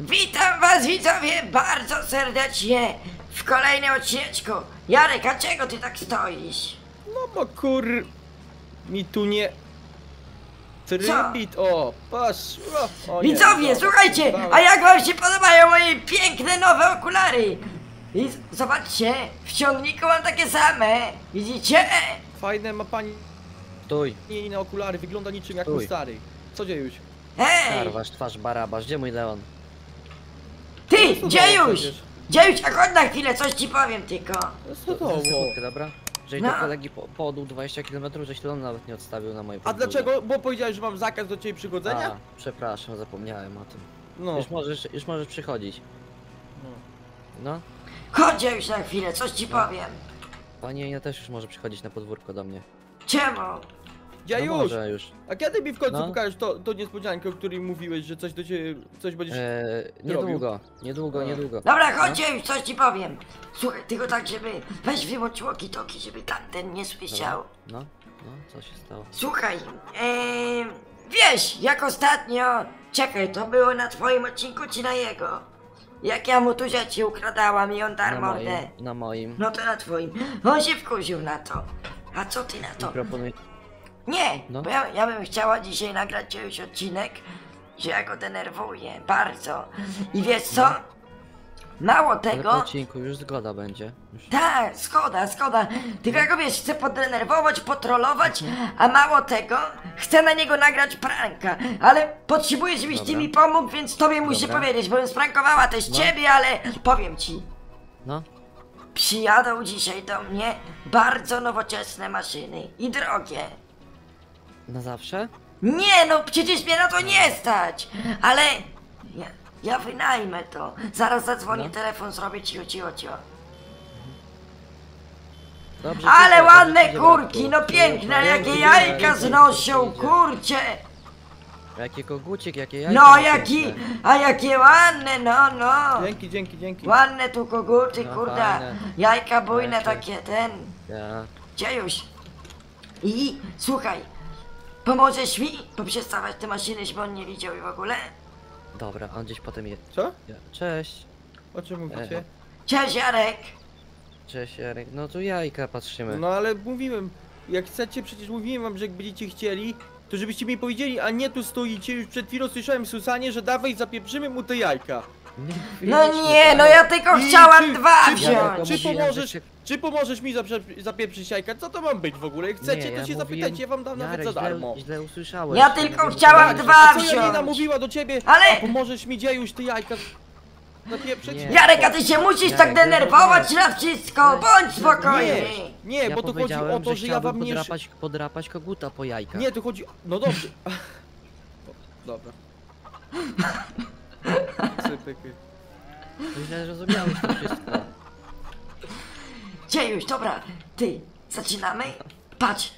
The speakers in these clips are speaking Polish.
Witam was widzowie bardzo serdecznie w kolejnym odcineczku. Jarek, a czego ty tak stoisz? No bo kur... Mi tu nie... Trybit, o, patrz, o, o nie, Widzowie, słuchajcie, a jak wam się podobają moje piękne nowe okulary? I zobaczcie, w ciągniku mam takie same, widzicie? Fajne ma pani Stój, inne okulary, wygląda niczym jak Stój. mój stary. Co dziejuś? Hej, karwasz, twarz barabasz, gdzie mój Leon? Ty, No Dziejuś! Dziejuś, a chodź na chwilę, coś ci powiem tylko. No co to? Na sekundkę, dobra? Żeś No. do kolegi po, podł 20 km, żeś Leon nawet nie odstawił na moje A dlaczego? Bo powiedziałeś, że mam zakaz do ciebie przychodzenia? A, przepraszam, zapomniałem o tym. No. Już możesz, już możesz przychodzić. no. No, Chodź Dziejuś na chwilę, coś ci powiem. pani ja też już może przychodzić na podwórko do mnie. Czemu? No Dziejuś! może już. A kiedy mi w końcu No. pokażesz to, to niespodziankę, o której mówiłeś, że coś do ciebie, coś będziesz... Eee, niedługo, niedługo, A. niedługo. Dobra, chodź No. Dziejuś, coś ci powiem. Słuchaj, tylko tak, żeby weź wyłącz walkie-talkie, żeby tamten nie słyszał. No, no, co się stało? Słuchaj, ee, wiesz, jak ostatnio, czekaj, to było na twoim odcinku czy na jego? Jak ja mu tu rzeczy ukradałam i on dar Na moim, na moim. No to na twoim. On się wkurzył na to. A co ty na to? Proponuj... Nie, No. bo ja, ja bym chciała dzisiaj nagrać czyjś odcinek, że ja go denerwuję, bardzo. I wiesz co? Mało Ale po tego, odcinku już zgoda będzie. Już... tak, szkoda, szkoda. Tylko ja go wiesz, chcę podenerwować, potrollować, a mało tego, chcę na niego nagrać pranka. Ale potrzebuję, żebyś ty Dobra. mi pomógł, więc tobie muszę Dobra. powiedzieć, powiedzieć, bo bym sprankowała też No. ciebie, ale powiem ci. No, Przyjadą dzisiaj do mnie bardzo nowoczesne maszyny i drogie. Na zawsze? Nie, no przecież mnie na to nie stać! Ale ja, ja wynajmę to. Zaraz zadzwonię, No. telefon zrobię cicho, cicho, cicho. Dobrze, Ale ładne dobrze, kurki, no piękne, jakie jajka pięknie, znoszą, pięknie. kurcie! Jaki kogucik, jakie jajka. No jaki, piękne. a jakie ładne, no, no. Dzięki, dzięki, dzięki. Ładne tu koguty, No, kurde. fajne. Jajka bujne Jajka. takie, ten. Ja. Dziejuś. I słuchaj, pomożesz mi poprzestawać te maszyny, żeby on nie widział i w ogóle? Dobra, on gdzieś potem je. Co? Ja. Cześć. O czym mówicie? E. Cześć Jarek. Cześć Jarek. No tu jajka patrzymy. No ale mówiłem, jak chcecie, przecież mówiłem wam, że jak będziecie chcieli, to żebyście mi powiedzieli, a nie tu stoicie, już przed chwilą słyszałem Susanie, że dawaj zapieprzymy mu te jajka. Nie No nie, no ja tylko I chciałam czy- dwa czy- wziąć. Czy pomożesz, czy pomożesz mi zaprze- zapieprzyć jajka? Co to mam być w ogóle? Jak chcecie, Nie, to ja się mówiłem- zapytajcie, ja wam dam nawet Jarek, za źle- darmo. Źle usłyszałeś. Ja tylko mówiłem, chciałam dwa A co Janina wziąć. mówiła do ciebie? Ale- A pomożesz mi dziejuś te jajka zapieprzyć? Nie. Jarek, a ty się musisz Jarek, tak denerwować zrozumiałeś. na wszystko, bądź spokojny. Nie, nie, Ja bo tu chodzi powiedziałem, o to, że ja chciałbym wam nie... Podrapać, podrapać koguta po jajkach. Nie, tu chodzi... No dobrze. Dobra. Sypyky. Źle rozumiałeś to wszystko. Dziejuś, dobra, ty, zaczynamy? Patrz,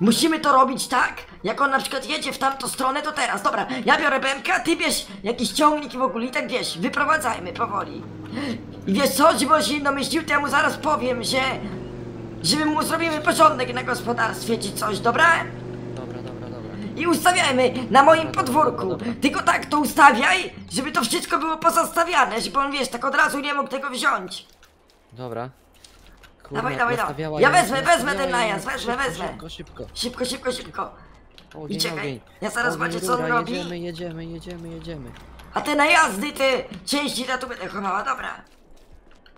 musimy to robić tak, jak on na przykład jedzie w tamtą stronę, to teraz, dobra, ja biorę bębka, ty bierz jakiś ciągnik i w ogóle i tak wiesz, wyprowadzajmy powoli. I wiesz co, żeby on się domyślił, to ja mu zaraz powiem, że... Żeby mu zrobimy porządek na gospodarstwie czy coś, dobra? Dobra, dobra, dobra. I ustawiajmy na moim podwórku. Tylko tak to ustawiaj, żeby to wszystko było pozastawiane, żeby on wiesz, tak od razu nie mógł tego wziąć. Dobra. Kurna, Dawaj, dawaj, dawaj. nastawiała Ja wezmę, wezmę ten nastawiała najazd, jajka. wezmę, Szybko, wezmę. Szybko, szybko. Szybko, szybko, szybko. Ogień, I czekaj, ogień. ja zaraz Ogień, zobaczę, co on rura, robi. Jedziemy, jedziemy, jedziemy, jedziemy. A te najazdy, te części ja tu będę chowała, dobra.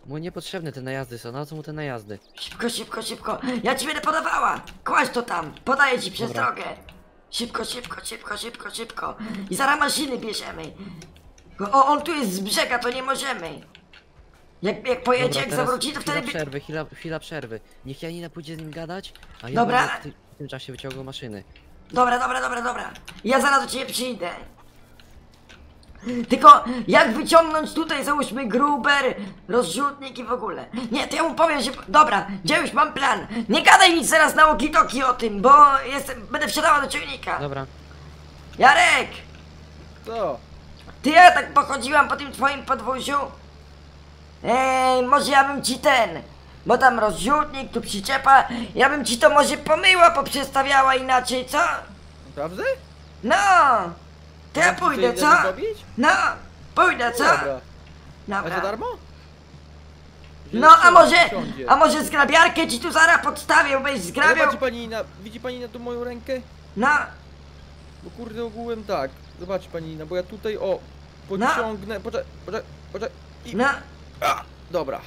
Mu niepotrzebne te najazdy są, na co mu te najazdy? Szybko, szybko, szybko. Ja ci będę podawała. Kłaść to tam, podaję ci przez Dobra. drogę. Szybko, szybko, szybko, szybko, szybko. I zaraz maszyny bierzemy. O, on tu jest z brzega, to nie możemy. Jak, jak pojedzie, Dobra, jak teraz zawróci, to chwila wtedy... przerwy, chwila, chwila przerwy. Niech Janina pójdzie z nim gadać, a ja Dobra. będę w, ty, w tym czasie wyciągał maszyny. Dobra, dobra, dobra, dobra. Ja zaraz do ciebie przyjdę. Tylko jak wyciągnąć tutaj załóżmy gruber, rozrzutnik i w ogóle. Nie, to ja mu powiem, że... Dobra, gdzie już mam plan. Nie gadaj nic teraz na walkie o tym, bo jestem, będę wsiadała do ciągnika. Dobra. Jarek! Co? Ty ja tak pochodziłam po tym twoim podwórzu. Ej, może ja bym ci ten... Bo tam rozrzutnik, tu przyczepa. Ja bym ci to może pomyła, poprzestawiała inaczej, co? Naprawdę? No! To ja pójdę, co? No! Pójdę, co? Dobra. A za Dobra. darmo? No, a może, a może zgrabiarkę ci tu zaraz podstawię, byś zgrabiał? Zobaczy pani na, widzi pani na tą moją rękę? No, Bo kurde ogółem tak. Zobaczy pani Nina, bo ja tutaj o podciągnę. Poczekaj, poczekaj, poczekaj. I... no, A, dobra.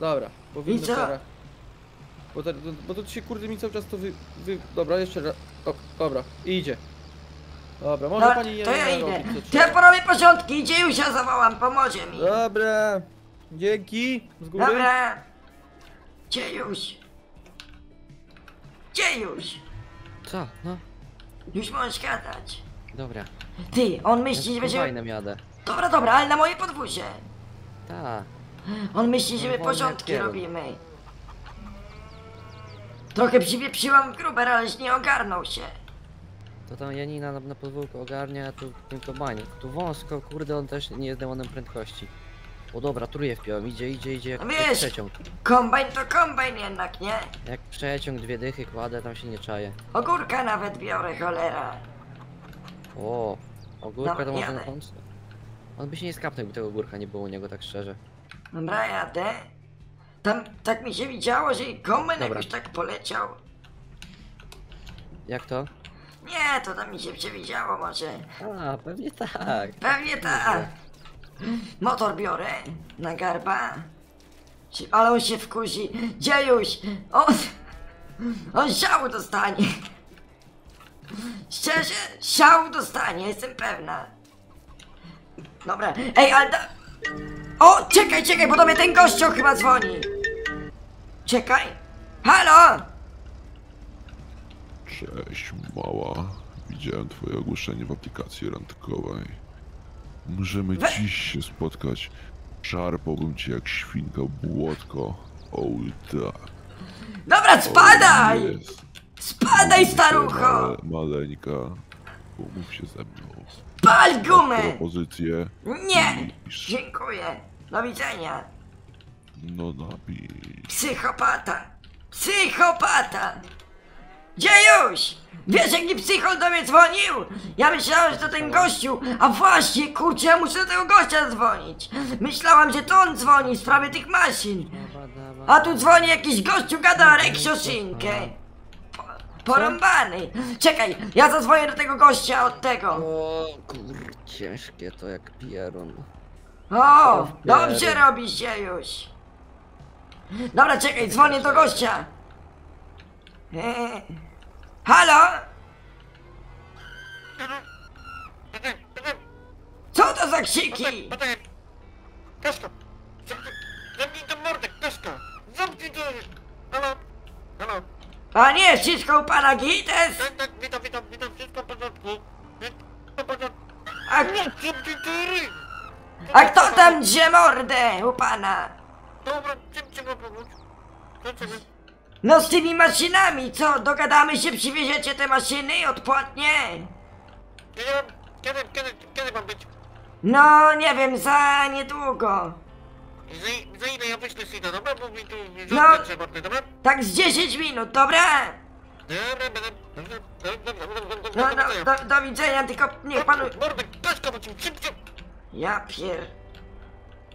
Dobra, powinno co? teraz. Bo, to, bo to się kurde mi cały czas to wy, wy... Dobra, jeszcze raz. O, dobra, idzie. Dobra, może no, pani to ja Jelena idę. robi, co To ja trzeba. porobię porządki, idzie już ja zawołam, pomoże mi. Dobra, dzięki. Z góry. Dobra. Gdzie już? Gdzie już? Co? No, Już możesz gadać. dobra. Ty, on myśli, że będzie... Jadę. Dobra, dobra, ale na moje podwórze. Ta. On myśli, że my No, wolny porządki robimy. Trochę przywieprzyłam gruber, aleś nie ogarnął się. To tam Janina na, na podwórku ogarnia, a tu tylko baniek. Tu wąsko, kurde, on też nie jest demonem prędkości. O dobra, truje wpiąłem, idzie, idzie, idzie, jak, No jak wiesz. przeciąg. Kombajn to kombajn jednak, nie? Jak przeciąg, dwie dychy kładę, tam się nie czaje. Ogórka nawet biorę, cholera. O, ogórka Dobra, to może jadę. na końcu. On by się nie skapnął, gdyby tego ogórka nie było u niego, tak szczerze. Dobra, jadę. Tam tak mi się widziało, że kombajn Dobra. jakoś tak poleciał. Jak to? Nie, to tam mi się przewidziało może. A, pewnie tak. Pewnie tak. Motor biorę na garba. Ale on się wkusi. Gdzie już? On... On siału dostanie. Szczerze, siału dostanie, jestem pewna. Dobra, ej, ale... Da... O, czekaj, czekaj, bo do mnie ten gościu chyba dzwoni. Czekaj. Halo? Cześć, mała. Widziałem twoje ogłoszenie w aplikacji randkowej. Możemy We- dziś się spotkać. Szarpałbym cię jak świnka błotko. O tak. Dobra, O, spadaj! jest. Spadaj, starucho! Male, maleńka. Umów się ze mną. Pal gumę! Propozycję. Nie! Napisz. Dziękuję. Do widzenia. No napisz. Psychopata! Psychopata! Gdzie już? Wiesz jaki psychol do mnie dzwonił? Ja myślałem, że to ten gościu, a właśnie, kurczę, ja muszę do tego gościa dzwonić. Myślałam, że to on dzwoni w sprawie tych maszyn. A tu dzwoni jakiś gościu, gada reksioszinkę. Po- Porąbany. Czekaj, ja zadzwonię do tego gościa od tego. O kur... ciężkie to jak pierun. O, dobrze robi się już. Dobra, czekaj, dzwonię do gościa. Eee. Halo? Co to za krzyki? Poczekaj! Kasko! Zamknij zamknij tą mordę, Kasko! Zamknij to! Halo? Halo? A nie, wszystko u pana Gites? Tak, tak, witam, witam, witam, wszystko w porządku. Wszystko w porządku. A, a kto tam drze mordę u pana? Dobra, czym ci mogę pomóc? Co? No z tymi maszynami, co? Dogadamy się, przywieziecie te maszyny odpłatnie? Kiedy, kiedy, kiedy, kiedy mam być? No, nie wiem, za niedługo. Syna, dobra? Bo mi tu No. dobra? Tak z 10 minut, dobra? Dobra, będę... Dobra, dobra, dobra, dobra, No, dobra, do, do, widzenia, tylko niech panu... Bo ci szybciej! Ja pier...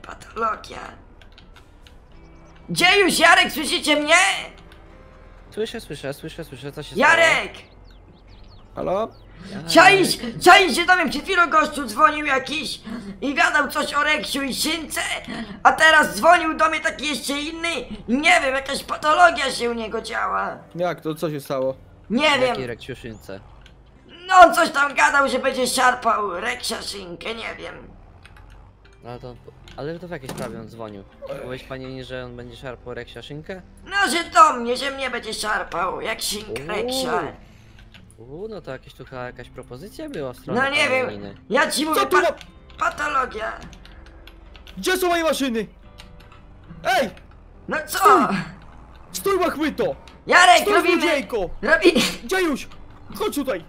Patologia. Gdzie już, Jarek, słyszycie mnie? Słyszę, słyszę, słyszę, słyszę, co się stało? Jarek! Halo? Czaisz, czaisz się do mnie, przed chwilą gościu dzwonił jakiś i gadał coś o Reksiu i Szynce, a teraz dzwonił do mnie taki jeszcze inny i nie wiem, jakaś patologia się u niego działa. Jak to? Co się stało? Nie wiem, Jakiej rekciuszynce? no on coś tam gadał, że będzie szarpał Reksia Szynkę, nie wiem. No ale to... Ale to w jakiej sprawie on dzwonił? Mówiłeś pani, że on będzie szarpał reksia szynkę? No, że do mnie, że mnie będzie szarpał, jak Szynka Reksia. Uuu, no to jakieś tu chyba jakaś propozycja była w stronę No nie wiem, ja ci mówię, Co tu pa patologia. Gdzie są moje maszyny? Ej! No co? Stój łachmyto! Jarek, Stój robimy, złodziejko! robi, Gdzie już? Chodź tutaj!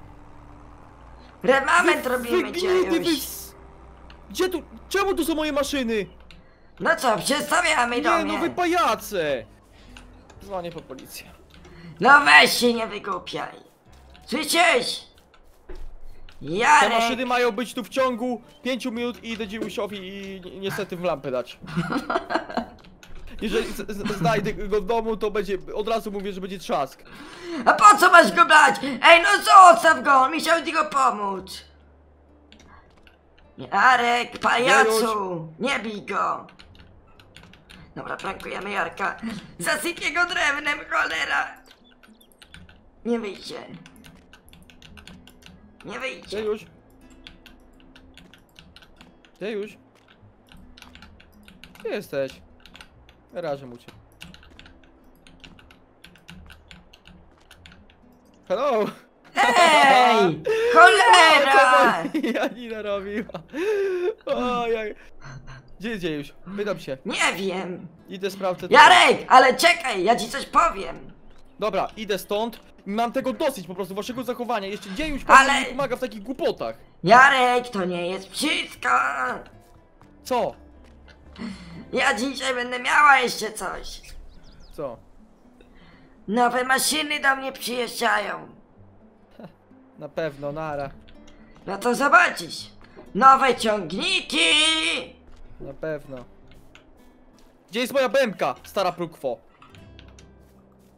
remament robimy wy... dziejuś. Gdzie tu? Czemu tu są moje maszyny? No co, przestawiamy do Nie no wy mnie. pajace! Dzwonię po policję. No weź się nie wygłupiaj. Słyszysz? Te Jarek! maszyny mają być tu w ciągu 5 minut i idę dzimusiowi i ni- niestety w lampę dać. Jeżeli z- z- znajdę go w domu, to będzie, od razu mówię, że będzie trzask. A po co masz go brać? Ej, no zostaw go, on mi chciał tylko pomóc. Jarek, pajacu, nie bij go. Dobra, prankujemy Jarka. Zasypię go drewnem, cholera. Nie wyjdzie. Nie wyjdzie. już? Gdzie już? Gdzie jesteś? Rażę mu cię. Hello! Ej, cholera! Janina robiła? Ojej. Gdzie jest już? Pytam się. Nie wiem. Idę sprawdzę. Jarek, ale czekaj, ja ci coś powiem. Dobra, idę stąd. Mam tego dosyć po prostu, waszego zachowania. Jeszcze dzień już Ale- nie pomaga w takich głupotach. Jarek, to nie jest wszystko. Co? Ja dzisiaj będę miała jeszcze coś. Co? Nowe maszyny do mnie przyjeżdżają. Na pewno, nara. No to zobaczysz. Nowe ciągniki. Na pewno. Gdzie jest moja bębka, stara prukwo?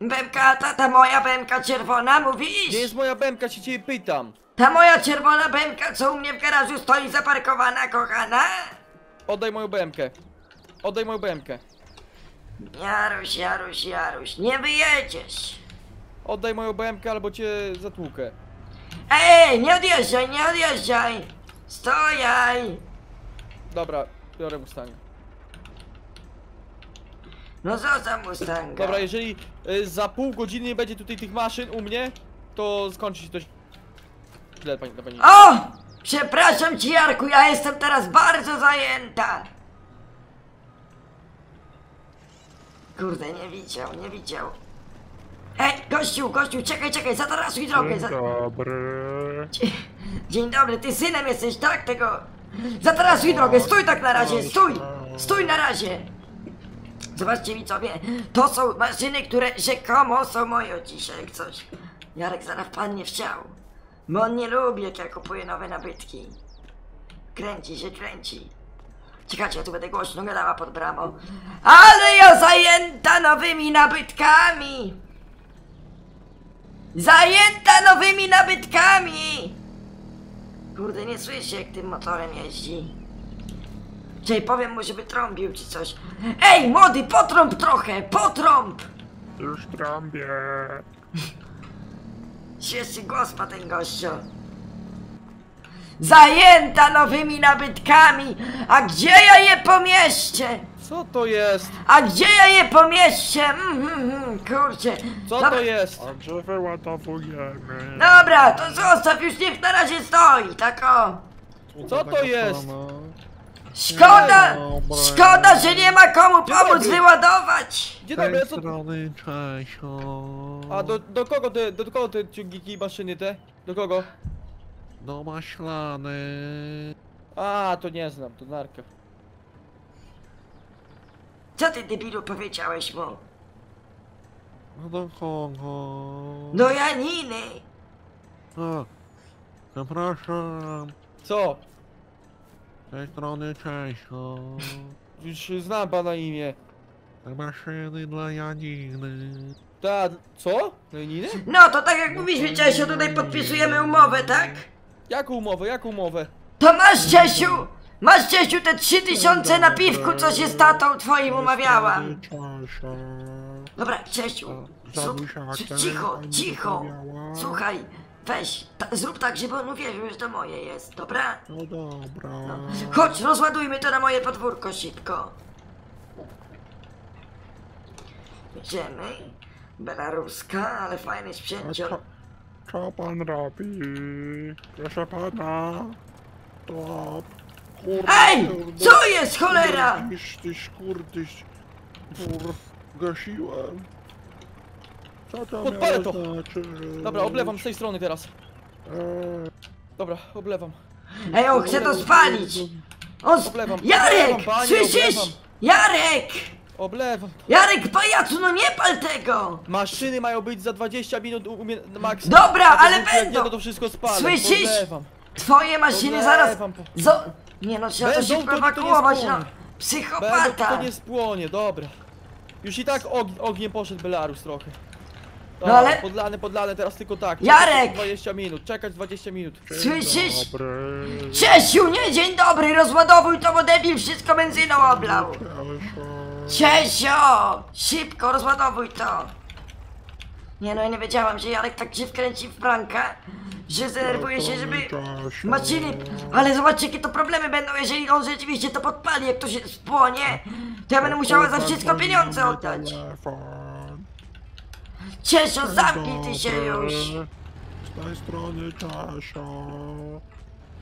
Bębka, ta, ta moja bębka czerwona, mówisz? Gdzie jest moja bębka, się ciebie pytam. Ta moja czerwona bębka, co u mnie w garażu stoi zaparkowana, kochana? Oddaj moją bębkę. Oddaj moją bębkę. Jaruś, Jaruś, Jaruś, nie wyjedziesz. Oddaj moją bębkę albo cię zatłukę. Ej, nie odjeżdżaj, nie odjeżdżaj. Stojaj. Dobra, biorę Mustanga. No zostaw Mustanga. Dobra, jeżeli za pół godziny nie będzie tutaj tych maszyn u mnie, to skończy się to źle, pani, pani. O! Przepraszam ci, Jarku, ja jestem teraz bardzo zajęta. Kurde, nie widział, nie widział. Ej, gościu, gościu, czekaj, czekaj, zatarasuj drogę. Za... Dobry. Dzień dobry, ty synem jesteś, tak? Tego... Zatarasuj drogę, stój tak na razie, stój! Stój na razie! Zobaczcie widzowie, to są maszyny, które rzekomo są moje dzisiaj, jak coś. Jarek zaraz wpadnie w ciał. Bo on nie lubi, jak ja kupuję nowe nabytki. Kręci się, kręci. Czekajcie, ja tu będę głośno gadała pod bramą. Ale ja zajęta nowymi nabytkami! Zajęta nowymi nabytkami! Kurde, nie słyszę jak tym motorem jeździ. Czyli powiem mu, żeby trąbił czy coś. Ej, młody, potrąb trochę, potrąb! Już trąbię. Świetny głos ma ten gościu. Zajęta nowymi nabytkami! A gdzie ja je pomieszczę? Co to jest? A gdzie ja je pomieszczę? Mm, mm, mm, kurczę. Co Dobra, to jest? A gdzie wyładowujemy? Dobra, to zostaw, już niech na razie stoi, tak o. Co to jest? Szkoda, Dobra. szkoda, że nie ma komu Dzień pomóc dobry. wyładować. Dzień dobry, co... strony Czesio. A do, do kogo te, do kogo te ciągniki i maszyny te? Do kogo? Do maślany. A, to nie znam, to narka. Co ty debilu powiedziałeś mu? No do kogo? Do Janiny. A, Zapraszam. Co? Z tej strony Czesio. Już znam pana imię. Te maszyny dla Janiny. Ta, co? Leniny? No to tak jak mówiliśmy Czesiu, tutaj podpisujemy umowę, tak? Jaką umowę, jaką umowę? To masz Czesiu! Masz Czesiu te trzy tysiące na piwku, co się z tatą twoim umawiałam. Czesio. Dobra, Czesiu, cicho, cicho. Słuchaj, weź, ta, zrób tak, żeby on uwierzył, że to moje jest, dobra? No dobra. Chodź, rozładujmy to na moje podwórko szybko. Idziemy. Belaruska, ale fajny sprzęcior. co, co pan robi? Proszę pana. Stop. Kurde, Ej! Co jest, cholera? Tyś, kurdyś. Kur... Gasiłem. Co to Podpalę to. znaczyć? Dobra, oblewam z tej strony teraz. Eee, Dobra, oblewam. Ej, on chce to spalić! On... sp- Oblewam, Jarek! oblewam, panie, Słyszysz? oblewam. Jarek! Oblewam. Jarek, pajacu, no nie pal tego! Maszyny mają być za 20 minut u mnie na max. Dobra, A to ale jak nie, będą. to, to wszystko spalę. Słyszysz? Oblewam. Twoje maszyny zaraz... wam po- Zo... Nie no, trzeba to Będą, szybko to- to nie ewakuować, no. spłonie. Będę, to Psychopata! nie spłonie, dobra. Już i tak og ogniem poszedł Belarus trochę. No Dobra, ale- Podlane, podlane, teraz tylko tak. Jarek! Czekać 20 minut, czekać 20 minut. Słyszysz? Dobry. Czesiu, nie dzień dobry, rozładowuj to, bo debil wszystko benzyną oblał. Czesio! Szybko, rozładowuj to. Nie no, ja nie wiedziałam, że Jarek tak się wkręci w pranka, że zdenerwuje się, żeby... Maszyny... Ale zobaczcie, jakie to problemy będą, jeżeli on rzeczywiście to podpali, jak to się spłonie, to ja będę musiała za wszystko pieniądze oddać. Telefon. Czesio, zamknij ty się już. Z tej strony Czesio.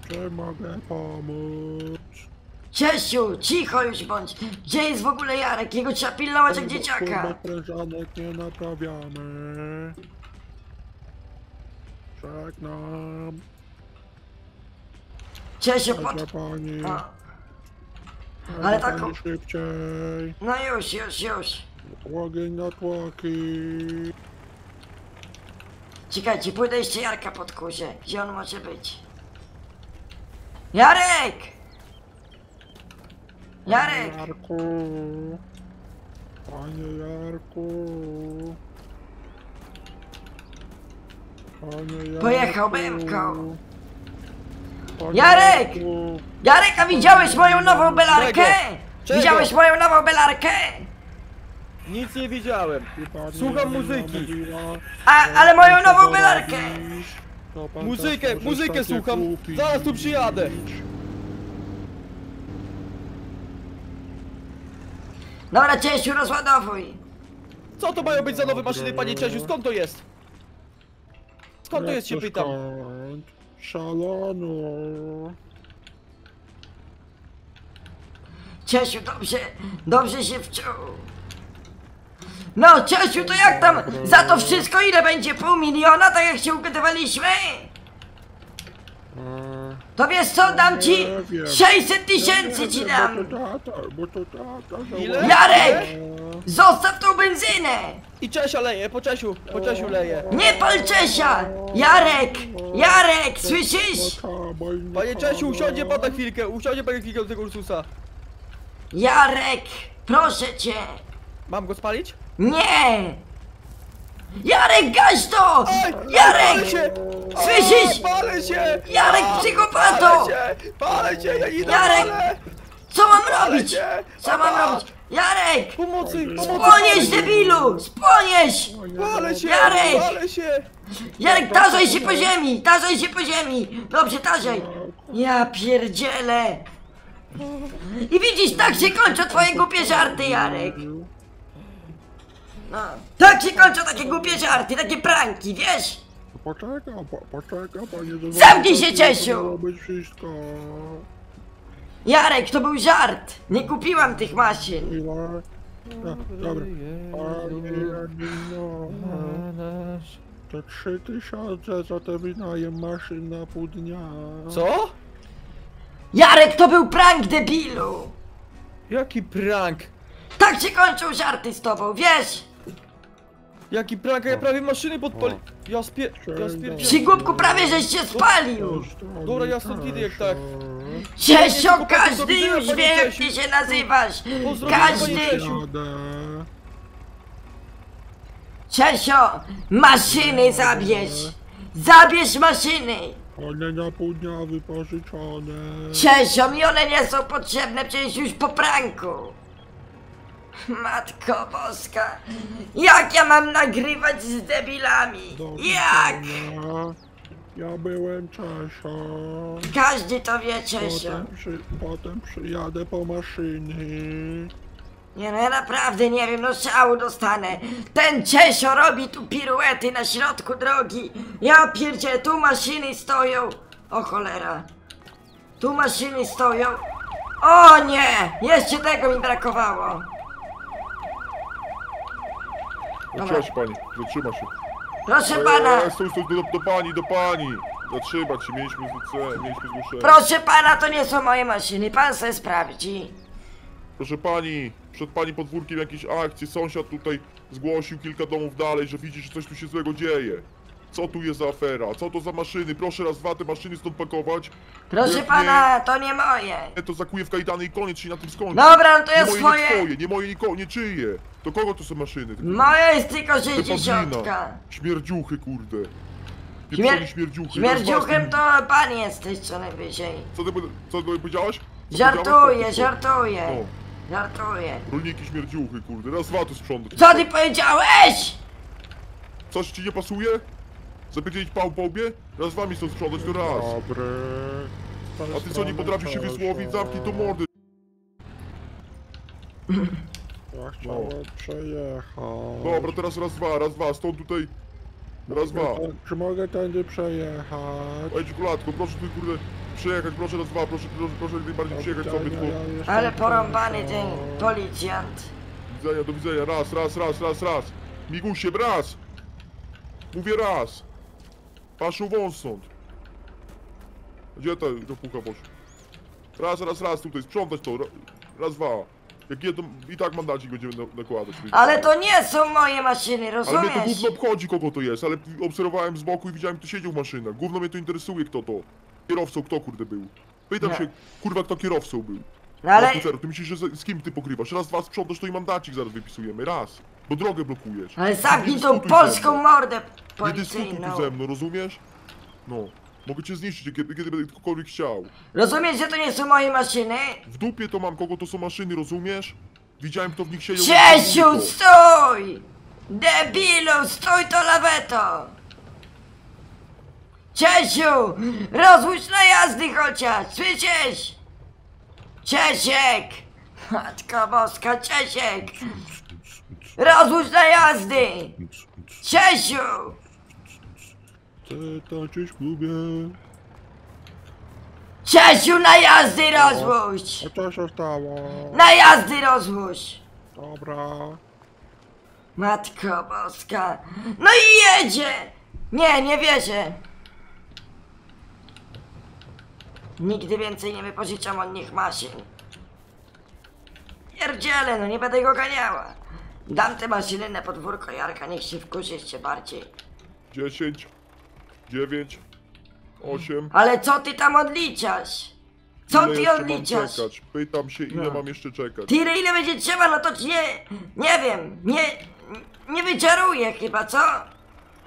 Czy mogę pomóc? Czesiu, cicho już bądź. Gdzie jest w ogóle Jarek? Jego trzeba pilnować jak dzieciaka. Koleżanek nie naprawiamy. Żegnam. Dobra pod... pani. Ale tak- szybciej. No już, już, już. Ogień na tłoki. Czekajcie, pójdę jeszcze Jarka pod kurze. Gdzie on może być? Jarek! Jarek! Jarku. Panie Jarku. Panie Jarku. Pojechał bębką. Jarek! Jarek, a widziałeś moją nową belarkę? Widziałeś moją nową belarkę? Nic nie widziałem. Słucham muzyki. A, ale moją nową pan Muzykę, muzykę słucham. Zaraz tu przyjadę. Dobra, Czesiu, rozładowuj. Co to mają być za nowe maszyny, panie Czesiu? Skąd to jest? Skąd to jest, się pytam? skąd? Salonu. Czesiu, dobrze, dobrze się wczuł. No, Czesiu, to jak tam za to wszystko ile będzie? Pół miliona, tak jak się ugadywaliśmy? To wiesz co, dam ci Nie wiem. 600 tysięcy ci dam. Ile? Jarek! Zostaw tą benzynę! I Czesia leje, po Czesiu, po Czesiu leje. Nie pal Czesia! Jarek! Jarek, słyszysz? Kabel nie Panie Czesiu, usiądzie pan na chwilkę, usiądzie pan na chwilkę do tego Ursusa. Jarek! Proszę cię! Mam go spalić? Nie! Jarek, gaś to! Oj, Jarek! Się! Słyszysz? Palę się! Jarek, psychopato! Palę się! Palę się, ja idę, Jarek! palę! Co mam robić? Co mam robić? Jarek! Pomocy, pomocy! Spłonieś, debilu! Spłonieś! Palę się! Jarek! Palę się! Jarek, tarzaj się po ziemi! Tarzaj się po ziemi! Dobrze, tarzaj! Ja pierdzielę! I widzisz, tak się kończą twoje głupie żarty, Jarek! No, tak się kończą takie głupie żarty, takie pranki, wiesz? Poczekam, po, poczekam, panie Zamknij się, wszystko. Jarek, to był żart! Nie kupiłam tych maszyn! Chwila. No, dobra. Panie Janino, to trzy tysiące za te wynajem maszyn na pół dnia. Co? Jarek, to był prank, debilu! Jaki prank? Tak się kończą żarty z tobą, wiesz? Jaki prank, a ja prawie maszyny podpali... Ja spie... Ja spierdziałem. Przygłupku prawie żeś się spalił! Dobra, ja stąd idę jak tak. Czesio, każdy już wie jak ty się nazywasz! Pozdrowienia, Każdy! panie Czesiu. Czesio, maszyny zabierz! Zabierz maszyny! One na pół dnia wypożyczone. Czesio, mi one nie są potrzebne, przecież już po pranku! Matko boska! Jak ja mam nagrywać z debilami? Do Jak? widzenia. Ja byłem Czesio. Każdy to wie, Czesio. Potem, przy, potem przyjadę po maszyny. Nie no, ja naprawdę nie wiem, no szału dostanę. Ten Czesio robi tu piruety na środku drogi. Ja pierdzie, tu maszyny stoją. O cholera. Tu maszyny stoją. O nie! Jeszcze tego mi brakowało. Dobra. Cześć pani, zatrzyma się. Proszę pana, Eee, stój, stój, do, do pani, do pani. Zatrzymać się, mieliśmy, zlecenie, mieliśmy zgłoszenie. proszę pana, to nie są moje maszyny, pan se sprawdzi. Proszę pani, przed pani podwórkiem jakieś akcje, sąsiad tutaj zgłosił kilka domów dalej, że widzi, że coś tu się złego dzieje. Co tu jest za afera? Co to za maszyny? Proszę raz, dwa te maszyny stąd pakować. Proszę Nie, pana, to nie moje. Nie, to zakuję w kajdany i koniec się na tym skończy. Dobra, no to nie ja moje, swoje. nie twoje, nie moje, niko, nie czyje. To kogo to są maszyny? Moja jest tylko Wypadlina. sześćdziesiątka. Śmierdziuchy, kurde. Śmier- śmierdziuchy. Śmierdziuchem to pan jesteś co najwyżej. Co ty, co ty powiedziałaś? Co Żartuję, żartuję. O, Żartuję. rolniki śmierdziuchy, kurde. Raz, dwa to sprzątać. Co ty powiedziałeś? Coś ci nie pasuje? Zapierdzielić pał po łbie? Raz wami chcą sprzątać, to raz. Tej A ty co, nie potrafisz się wysłowić? Zamknij to mordy. Ja chciałem przejechać. Dobra, teraz raz, dwa, raz, dwa. Stąd tutaj. Raz, dwa. Czy mogę tędy przejechać? Ej, czekoladko, proszę tu, kurde, przejechać, proszę raz, dwa, proszę, proszę, proszę najbardziej przejechać sobie, jestem Ale porąbany ten policjant. Do widzenia, do widzenia, raz, raz, raz, raz, raz. Migusie, raz! Mówię raz! Paszą wąs stąd. Gdzie ta ropucha poszła? Raz, raz, raz, tutaj, sprzątać to, ra- raz, dwa. Jak nie, to i tak mandacik będziemy na- nakładać. Ale to nie są moje maszyny, Ale mnie to rozumiesz? gówno obchodzi kogo to jest, ale obserwowałem z boku i widziałem kto siedział w maszynach. Gówno mnie to interesuje kto to. Kierowcą kto kurde był. Pytam Nie. się, kurwa kto kierowcą był. No ale, Oficer, ty myślisz, że z, z kim ty pokrywasz? Raz, dwa sprzątasz to i mandacik zaraz wypisujemy, raz. Bo drogę blokujesz. ale zamknij tą polską mordę Nie dyskutuj policyjną. tu ze mną, rozumiesz? No. Mogę cię zniszczyć, kiedy, kiedy będę ktokolwiek chciał. Rozumiesz, że to nie są moje maszyny? W dupie to mam, kogo to są maszyny, rozumiesz? Widziałem kto w nich siedział. Czesiu, to. stój! Debilu, stój to laweto! Czesiu, rozłóż na jazdy chociaż, słyszysz? Czesiek! Matko boska, Czesiek! Rozłóż na jazdy! Czesiu! Chcę tańczyć w klubie. Czesiu, na jazdy rozłóż! A co się stało? Na jazdy rozłóż! Dobra. Matko boska. No i jedzie! Nie, nie wierzę. Nigdy więcej nie wypożyczam od nich maszyn. Pierdziele, no nie będę go ganiała. Dam te maszyny na podwórko Jarka, niech się wkurzy jeszcze bardziej. 10, 9, 8. Ale co ty tam odliczasz? Co ile ty odliczasz? Mam czekać? Pytam się, ile No. mam jeszcze czekać. Tyle ile będzie trzeba, no to ci nie... Nie wiem, nie... Nie wyczaruję chyba, co?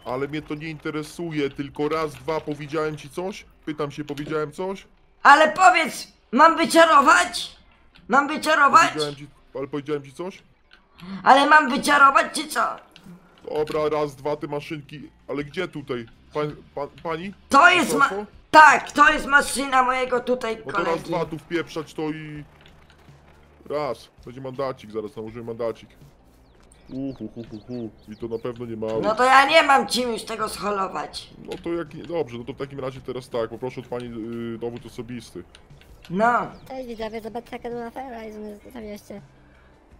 Ale mnie to nie interesuje, tylko raz, dwa powiedziałem ci coś? Pytam się, powiedziałem coś? Ale powiedz, mam wyczarować? Mam wyczarować? Powiedziałem ci, ale powiedziałem ci coś? Ale mam wyczarować czy co? Dobra, raz, dwa te maszynki, ale gdzie tutaj? Pan, pani? To jest ma... Tak, to jest maszyna mojego tutaj No to raz, kolegi. dwa tu wpieprzać to i... Raz, będzie mandacik, zaraz nałożymy mandacik. Uhu, hu, hu, hu. I to na pewno nie mały. No to ja nie mam czym już tego scholować. No to jak nie, dobrze, no to w takim razie teraz tak, poproszę od pani y, dowód osobisty. No. Cześć widzowie, zobaczcie jaka była afera i zawieście.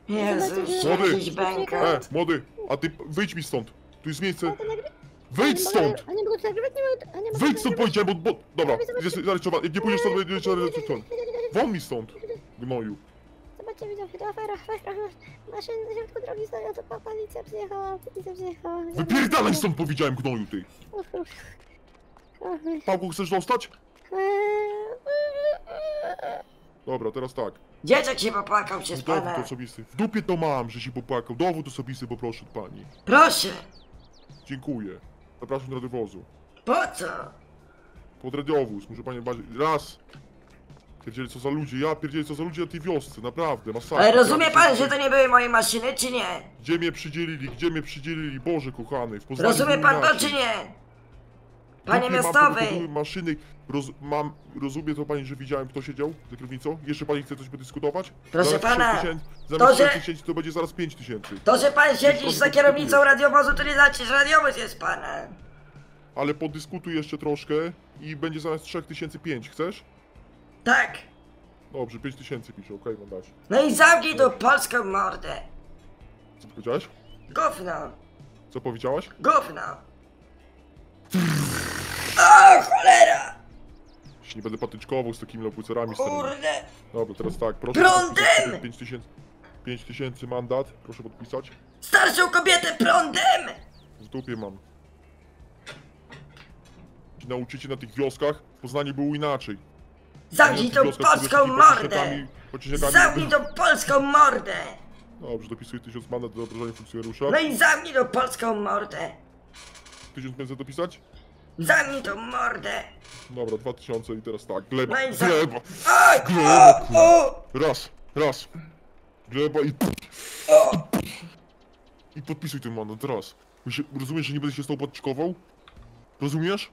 Jezus, Młody. jakiś E, bękat. młody, a ty wyjdź mi stąd. Tu jest miejsce. Wyjdź stąd! A nie mogę nagrywać, nie mogę, a nie mogę Wyjdź stąd nagrywać. powiedziałem, bo, bo... Dobra, jest zarejestrowane. Jak nie pójdziesz stąd, będziesz zarejestrowany. Won mi stąd, gnoju. Zobaczcie widzowie, to afera, afera, maszyny na środku drogi stoją, to pa- policja przyjechała, policja przyjechała. Wypierdalaj stąd powiedziałem, gnoju ty. Pałku chcesz dostać? Dobra, teraz tak. Dzieciak się popłakał się z Dowód pana. osobisty. W dupie to mam, że się popłakał. Dowód osobisty poproszę od pani. Proszę. Dziękuję. Zapraszam do radiowozu. Po co? Pod radiowóz, muszę panie bardziej... Raz! Pierdzieli co za ludzie, ja pierdzieli co za ludzie na tej wiosce, naprawdę, masakra. Ale rozumie pan, że to nie były moje maszyny, czy nie? Gdzie mnie przydzielili, gdzie mnie przydzielili, Boże kochany, w Poznaniu Rozumie pan to, czy nie? Panie mam miastowy. pogotowyły maszyny, roz, mam, rozumie to pani, że widziałem kto siedział za kierownicą? Jeszcze pani chce coś podyskutować? Proszę zamiast pana, 3 tysięcy, to, zamiast że- 3 tysięcy to będzie zaraz 5 tysięcy. To, że pan siedzisz za kierownicą radiowozu, to nie znaczy, że radiowóz jest pana. Ale podyskutuj jeszcze troszkę i będzie zamiast 3 tysięcy 5, chcesz? Tak. Dobrze, 5 tysięcy pisze, okej, mam dać. No i zamknij tą polską mordę. Co powiedziałeś? Gówno. Co powiedziałaś? Gówno. O, cholera! Jeśli nie będę patyczkował z takimi lopucerami starymi. Kurde. Dobra, teraz tak, proszę. Prądem! 5 tysięcy. 5 tysięcy mandat, proszę podpisać. Starszą kobietę prądem! W dupie mam. nauczycie na tych wioskach, w Poznaniu było inaczej. Zamknij tą polską mordę! Zamknij tą polską mordę! Dobrze, dopisuję 1000 mandat za obrażenie funkcjonariusza. No i zamknij tą polską mordę! 1500 dopisać? Zamknij tą mordę! Dobra, 2000 i teraz tak, gleba, No i za- gleba, Oj! gleba, O! O! raz, raz, gleba i... I podpisuj ten mandat, raz. Rozumiesz, że nie będę się z tobą podczkował? Rozumiesz?